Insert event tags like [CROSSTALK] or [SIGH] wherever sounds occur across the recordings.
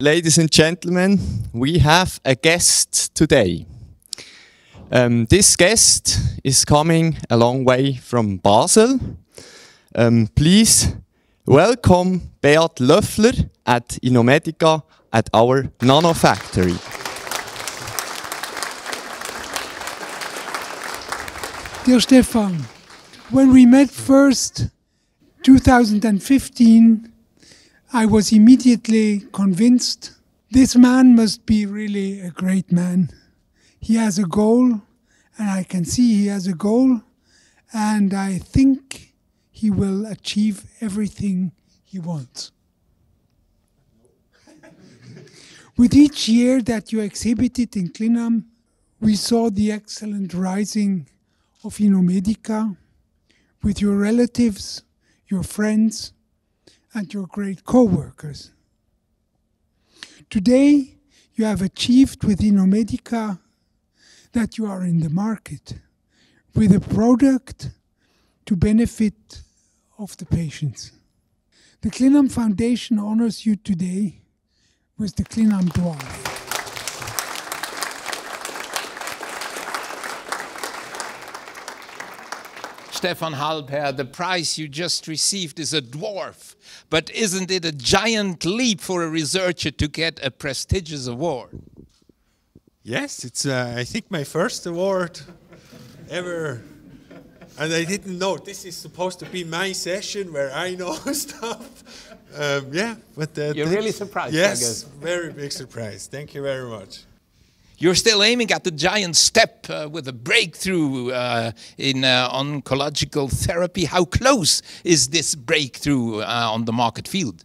Ladies and gentlemen, we have a guest today. Um, this guest is coming a long way from Basel. Um, please welcome Beat Löffler at Innomedica at our Nano Factory. Dear Stefan, when we met first 2015, I was immediately convinced this man must be really a great man. He has a goal, and I can see he has a goal, and I think he will achieve everything he wants. With each year that you exhibited in Clinam, we saw the excellent rising of Innomedica with your relatives, your friends, and your great co-workers. Today, you have achieved with Innomedica that you are in the market with a product to benefit of the patients. The Clinam Foundation honors you today with the Clinam Dwarf. Stefan Halbherr, the prize you just received is a dwarf. But isn't it a giant leap for a researcher to get a prestigious award? Yes, it's, uh, I think, my first award ever. And I didn't know this is supposed to be my session where I know [LAUGHS] stuff. Um, yeah, but uh, you're really surprised. Yes, very big surprise. Thank you very much. You're still aiming at the giant step uh, with a breakthrough uh, in uh, oncological therapy. How close is this breakthrough uh, on the market field?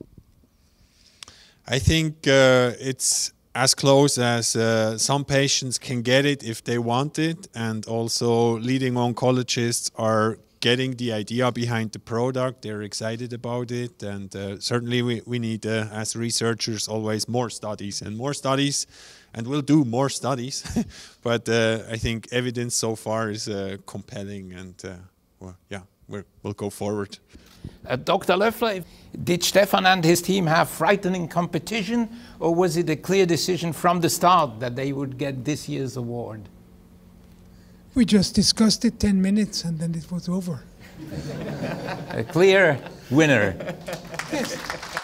I think uh, it's as close as uh, some patients can get it if they want it, and also leading oncologists are getting the idea behind the product. They're excited about it, and uh, certainly we, we need, uh, as researchers, always more studies and more studies, and we'll do more studies. [LAUGHS] but uh, I think evidence so far is uh, compelling, and uh, well, yeah, we will go forward. Uh, Dr. Löffler, did Stefan and his team have frightening competition, or was it a clear decision from the start that they would get this year's award? We just discussed it 10 minutes and then it was over. a clear winner. Yes.